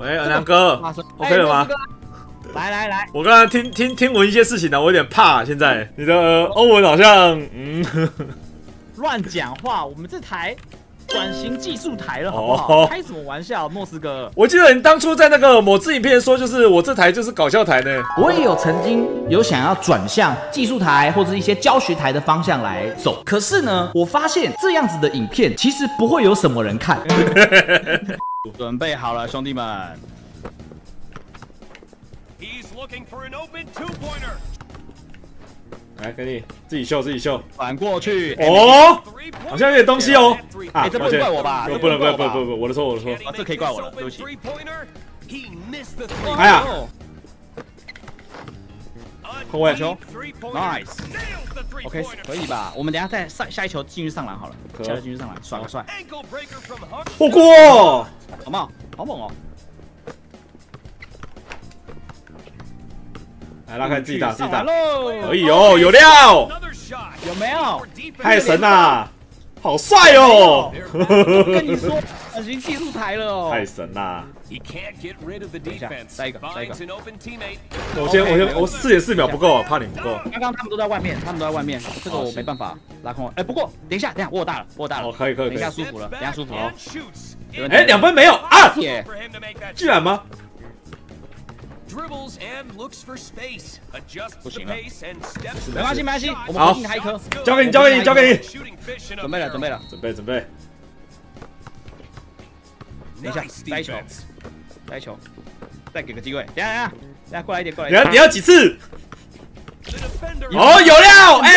喂，阿良哥，OK 了吗？来来来，我刚刚听听听闻一些事情呢，我有点怕。现在你的呃欧文好像，嗯，乱讲话！我们这台转型技术台了，好不哦好？开什么玩笑，莫斯哥？我记得你当初在那个某支影片说，就是我这台就是搞笑台呢。我也有曾经有想要转向技术台或者一些教学台的方向来走，可是呢，我发现这样子的影片其实不会有什么人看。准备好了，兄弟们。He's looking for an open two pointer. 来，给你自己秀，自己秀。反过去。哦，好像有点东西哦。啊，这不能怪我吧？不能，不能怪，不不能，我的错，我的错。啊，这可以怪我了，对不起。哎呀！后卫球，nice，OK，可以吧？我们等下再上下一球进去上篮好了，可以进去上篮，爽不帅？我过、好不好？好猛哦！来拉开自己打自己打！可以哦，有料，有没有太神啦，好帅哦，我跟你说，已经技术台了哦。太神啦。The 一下.再一个下一个.我先我先我四点四秒不够啊，怕你不够。刚刚他们都在外面，他们都在外面，这个我没办法拉空。哎，不过等一下，等一下我有大了，我有大了。哦，可以可以等一下。舒服了，等一下舒服了哎，两分没有啊！居然吗？Dribbles and looks for space. adjust pace and steps. 没关系，没关系，我们硬开一颗。交给你，交给你，交给你。准备了，准备了，准备，准备。等一下，再球，再球，再给个机会。等下，等下，等下，过来一点，过来。你要，你要几次？哦，有料，哎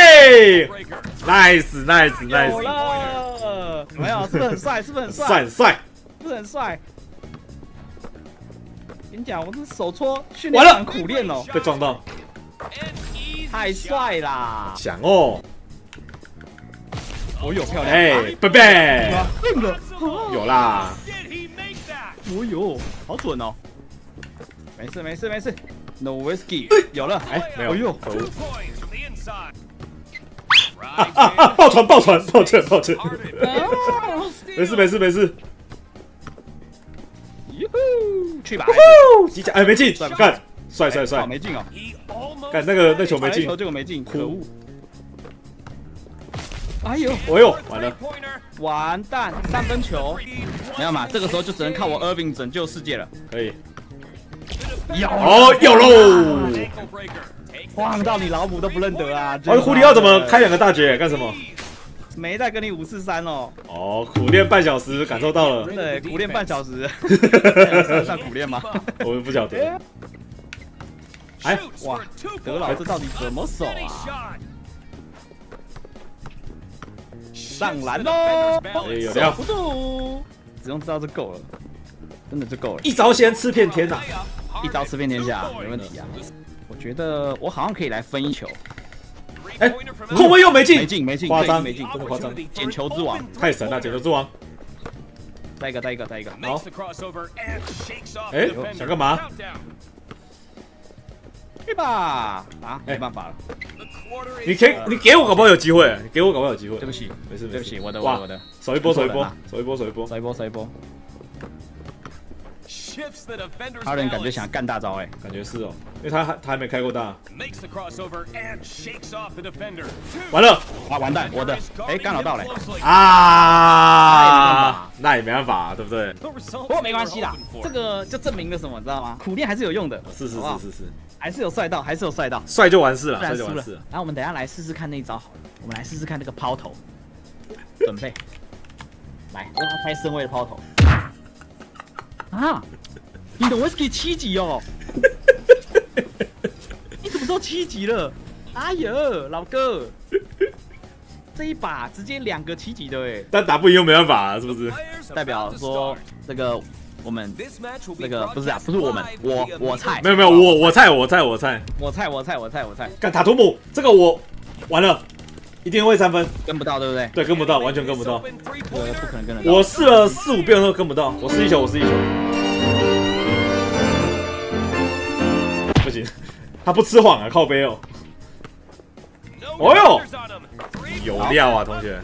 ，nice，nice，nice。有了，没有，是不是很帅？是不是很帅？帅帅。不是很帅？跟你讲，我这手搓训完了练很苦练哦，被撞到，太.帅啦！想哦，我有，漂亮！哎，贝贝，硬了，有啦?哦哟，好准哦！没事没事没事，No whiskey，有了，哎，没有，哎呦可恶 Two points from the inside. 啊啊啊！爆传爆传，抱歉抱歉.没事没事没事，去吧，孩子呼，机甲哎没进干，帅帅帅，没进哦干那个那球没进打一球，结果没进，可恶！哎呦，哎呦，完了，完蛋，三分球没有嘛？这个时候就只能靠我 Irving 拯救世界了。可以，有哦，有喽晃到你老母都不认得啊！哎，狐狸要怎么开两个大绝？干什么？没在跟你五四三哦，哦，苦练半小时，感受到了，真的苦练半小时，算算苦练吗？我们不晓得。哎哇德老这到底怎么守啊？上篮喽哎有料守不住，只用知道就够了，真的就够了。一招先吃遍天呐.一招吃遍天下没问题啊我觉得我好像可以来分一球，哎，空位又没进，没进，没进，夸张，没进，这么夸张，捡球之王，太神了，捡球之王。再一个，再一个，再一个，好。哎，想干嘛？去吧？啊，没办法了。你给，你给我搞不好有机会，给我搞不好有机会。对不起，没事，对不起，我的，我的，一波，守一波，守一波，守一波，守一波，守一波。哈伦感觉想干大招哎，感觉是哦，因为他还他还没开过大。Makes the crossover and shakes off the defender. 完了啊完蛋，我的哎干扰到嘞，啊，那也没办法，对不对？不过没关系啦.这个就证明了什么，你知道吗？苦练还是有用的，是是是是是，还是有帅到，还是有帅到，帅就完事了，帅就完事了。。然后我们等一下来试试看那一招好了，我们来试试看那个抛投，准备，来让他开身位的抛投。啊，你的 whisky 七级哦？你怎么时候七级了？哎呦，老哥，这一把直接两个七级的哎，但打不赢又没办法，是不是？代表说.这个我们那个不是啊，不是我们，我我菜没，有没有，我我菜我菜我菜，我菜我菜我菜我菜，干塔图姆这个我完了，一定会三分，跟不到对不对？对，跟不到，完全跟不到。Three-pointer. 不可能跟得到。我试了四五遍都跟不到，我试一球，我试一球，不行，他不吃谎啊，靠背哦哦哟 defenders on him. Three 有料啊，同学，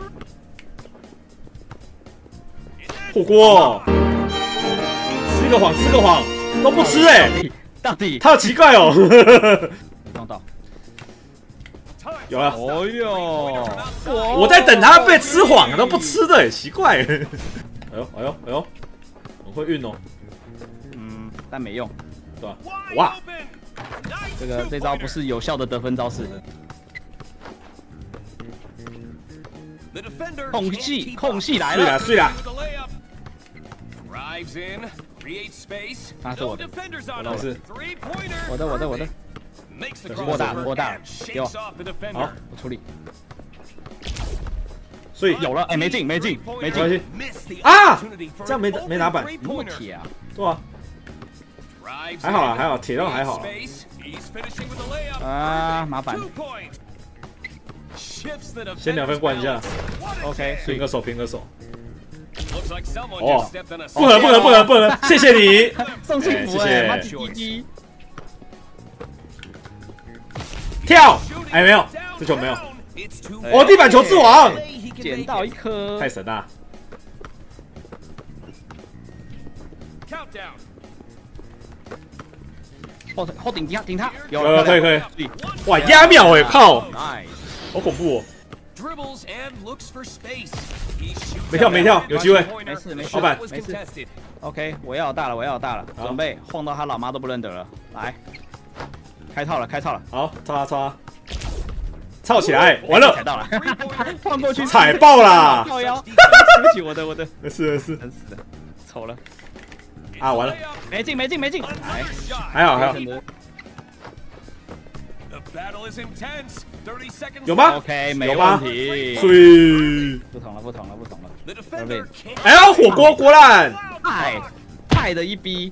火锅，吃个谎，吃个谎，都不吃哎、到底他好奇怪哦。撞到？有了，哎呦，我在等他被吃晃，都不吃的，奇怪。哎呦，哎呦，哎呦，很会运哦。嗯，但没用，对吧？哇，这个这招不是有效的得分招式。空隙，空隙来了，碎了，碎了。他是 我的，我的，我的，我的。扩大扩大，给我，好，我处理。所以。有了，哎，没进，没进，没进，啊，这样没没打板，那么铁啊，对吧，还好啦，还好，铁到还好。啊，麻烦。先两分灌一下，OK，平个手，平个手。哦，不能，不能，不能，谢谢你，送幸福、谢谢，滴滴。跳，哎，没有，这球没有。哦，地板球之王，捡到一颗，太神了。后后顶顶他，顶他，有，可以可以。哇，压秒哎，靠，好恐怖哦。没跳没跳，有机会。没事没事，老板。没事。OK，我要大了我要大了，准备晃到他老妈都不认得了，来。开套了，开套了，好，擦擦，操起来，完了。踩，到了. 晃过去。踩爆啦！靠腰，对不起，我的我的，没事没事真死的，丑了，啊，完了，没进没进没进，哎。还好还好，真的 The battle is intense. 30 seconds 有吗？OK，没有吗？问题，睡，不同了不同了不同了。呀，火锅锅烂，太太的一逼，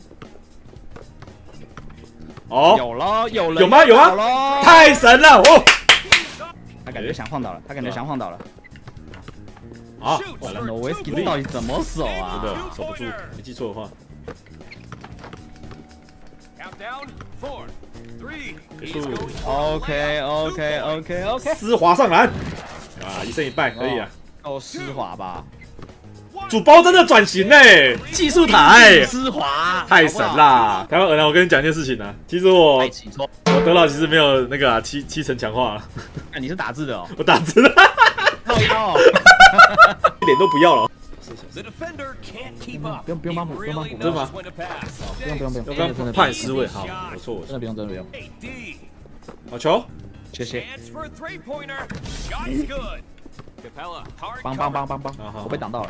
哦，有了有了，有吗有吗有了，太神了，哦，他感觉想晃倒了，他感觉想晃倒了。啊，完了，n o w i s k y 到底怎么守啊？真的守不住，没记错的话，Countdown. Four, three. 结 He's 束 going for a OK layup. OK Two OK OK，丝滑上篮，啊，一胜一败可以啊，哦丝滑吧？主包真的转型嘞，技术台。丝滑，太神啦！台湾尔南，我跟你讲一件事情啊、其实我。我德老其实没有那个、啊、七七成强化，哎，你是打字的哦，我打字的，靠腰哦。一点都不要了。The defender can't keep up. 不用不用帮我不用帮我 really 真的吗.不用不用不用，我真的真的刚怕你失位，好，我错我错。真的不用真的不用.好球，谢谢。帮帮.帮帮帮好好，我被挡到了。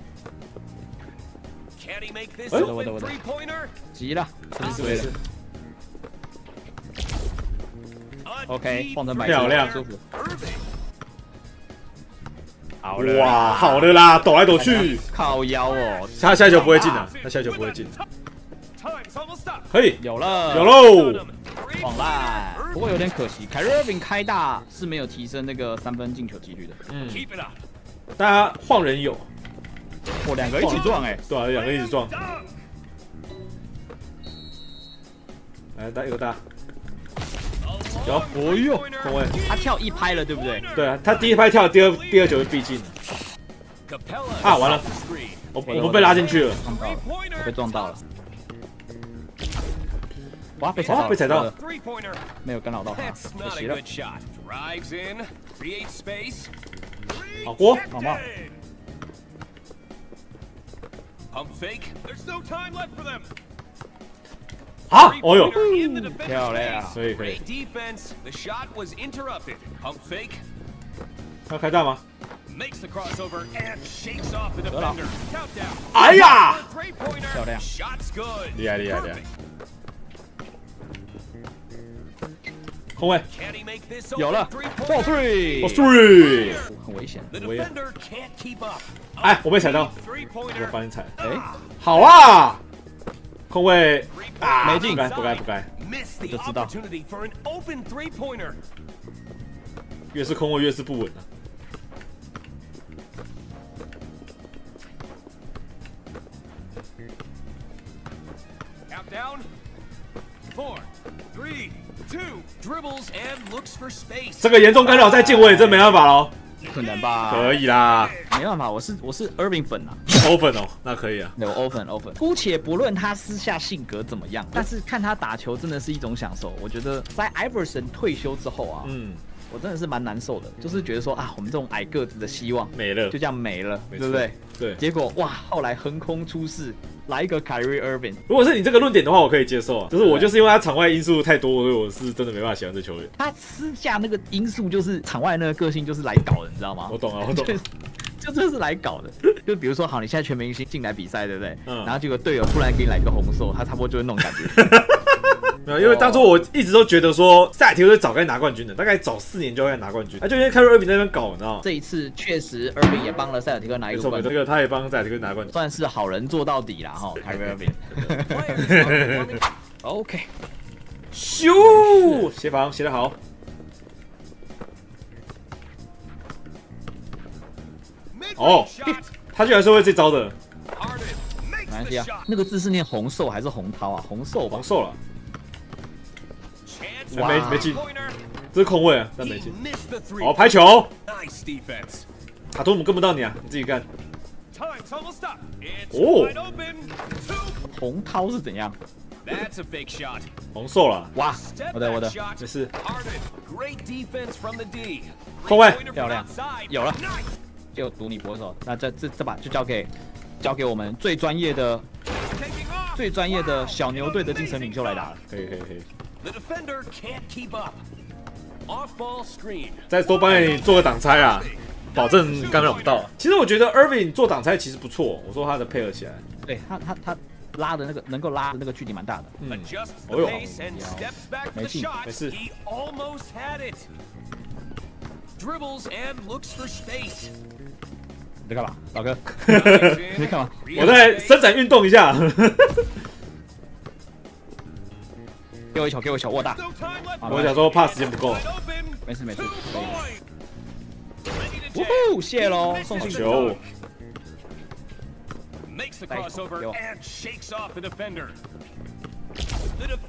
contested. Can he make this 哎 open 我的我的?急了，没事没事，A OK，deep 晃成白漂亮。舒服。好了，哇，好的啦，抖来抖去，靠腰哦，他下一球不会进的，他下一球不会进以，有了，有喽，晃烂，不过有点可惜，凯瑞尔宾开大是没有提升那个三分进球几率的。嗯.大家晃人有，哇，两个一起撞哎、对啊，两个一起撞。来打一个大，有，哦呦，空位，他跳一拍了，对不对？对啊，他第一拍跳，第二第二球就必进了。啊，完了，我我们被拉进去了，撞到了，我被撞到了。哇，被踩到，被踩到了，没有干扰到他，可惜了。好锅，好帽。Pump fake. There's no time left for them. 啊，哦哟，Three-pointer in the defender's 漂亮 face. 可以可以 Great，defense. The shot was interrupted. Pump fake. 他开大吗？Makes the crossover and shakes off the defender. Countdown. 哎呀，Three-pointer. 漂亮 Shot's good. 厉害厉害厉害空位有了 three-pointer? three，我 three，很危险。我也 defender can't keep up. 哎，我被踩到.我帮你踩，哎，好啊，空位啊，没进不该不该不该就知道。越是空位越是不稳啊。Countdown. Four, three, two, dribbles and looks for space. 这个严重干扰在进位，真没办法喽。可能吧？可以啦没办法，我是我是 Irving 粉啊。，open 哦，那可以啊。对，我 open open。姑且不论他私下性格怎么样，但是看他打球真的是一种享受。我觉得在 Iverson 退休之后啊，嗯，我真的是蛮难受的，就是觉得说啊，我们这种矮个子的希望没了就，这样没了，对不对？对。结果哇，后来横空出世，来一个 Kyrie Irving，如果是你这个论点的话，我可以接受啊。就是我就是因为他场外因素太多，所以我是真的没办法喜欢这球员。他私下那个因素就是场外那个个性就是来搞的，你知道吗？我懂啊，我懂。就就这是来搞的，就比如说，好，你现在全明星进来比赛，对不对？嗯然后结果队友突然给你来一个红色，他差不多就是那种感觉。没有，因为当初我一直都觉得说塞尔提克早该拿冠军的，大概早四年就该拿冠军。啊，就因为凯瑞尔比那边搞，你知道吗？这一次确实，Irving 也帮了塞尔提克拿一个冠军，这个他也帮塞尔提克拿冠军。算是好人做到底啦，哈 Irving。Players are warming OK，咻，协防协的好 Oh. shot. 他居然是会这招的没关系啊。那个字是念红寿还是红涛啊？红寿吧防。受了欸、没没进，这是空位啊，但没进。哦，排球。卡托姆跟不到你啊，你自己干。哦，红涛是怎样？红瘦了，哇！我的我的，没事。空位漂亮，有了，就赌你博手。那这这这把就交给交给我们最专业的最专业的小牛队的精神领袖来打了。可以可以可以。The defender can't keep up. Off ball screen. 再多帮你做个挡拆啊，保证干扰不到。其实我觉得 Irving 做挡拆其实不错，我说他的配合起来，对他他他拉的那个能够拉的那个距离蛮大的。嗯哦 the pace and steps back for the 没进没事 He almost had it. Dribbles and looks for space. 你在干嘛，老哥？你在干嘛？我在伸展运动一下。给我一球给我一球，握大，我想说怕时间不够。没事没事。呜呼，谢喽，送球。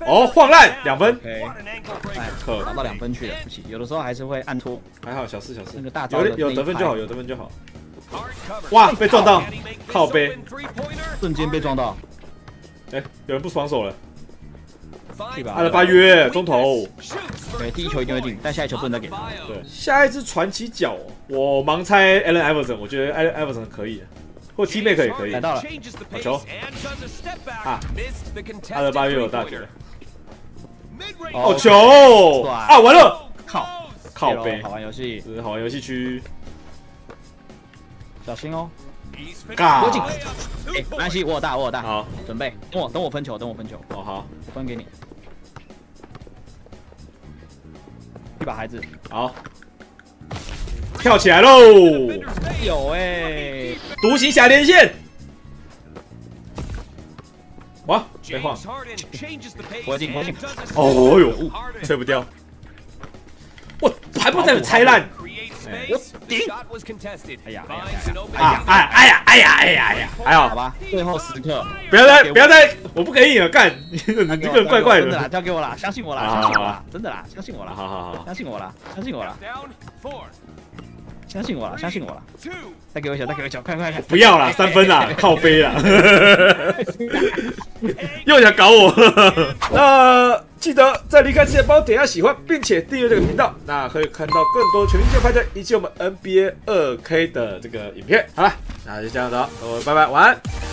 哦，晃烂两分。哎，可打到两分去了。不起，有的时候还是会按错。还好小四小四。那个大招有有得分就好，有得分就好。哇，被撞到，靠背，瞬间被撞到。哎，有人不双手了。吧？按了八月中投，对，第一球一定会进，但下一球不能再给他。对，下一支传奇脚，我盲猜 Allen Iverson，我觉得 Allen Iverson 可以，或 T Mac 也可以。来到了，好球啊！按了八月有大绝，好、球啊！完了，靠靠背，好玩游戏，是好玩游戏区，小心哦。干！多进！哎、没关系，我有大，我有大。好，准备，等我，等我分球，等我分球。哦，好，分给你。一把孩子。好。跳起来喽。没有诶独行侠连线。哇没晃我顶我顶哦呦吹不掉。我还不是在拆烂。Eh. was contested. 哎呀哎呀！哎哎呀哎呀哎呀哎呀，还好，好吧，最后时刻，不要再不要再，我不给你了，干，你这个怪怪怪真的啦，的，交给我啦，相信我啦，相信我啦，真的啦，相信我啦，好好好，相信我啦，相信我啦相信我了，相信我了，再给我一脚，再给我一脚，快快快！不要啦，三分啦，靠背啦，又想搞我。那记得在离开之前帮我点下喜欢，并且订阅这个频道，那可以看到更多全明星派对以及我们 NBA 二 K 的这个影片。好了，那就这样子了，我拜拜，晚安。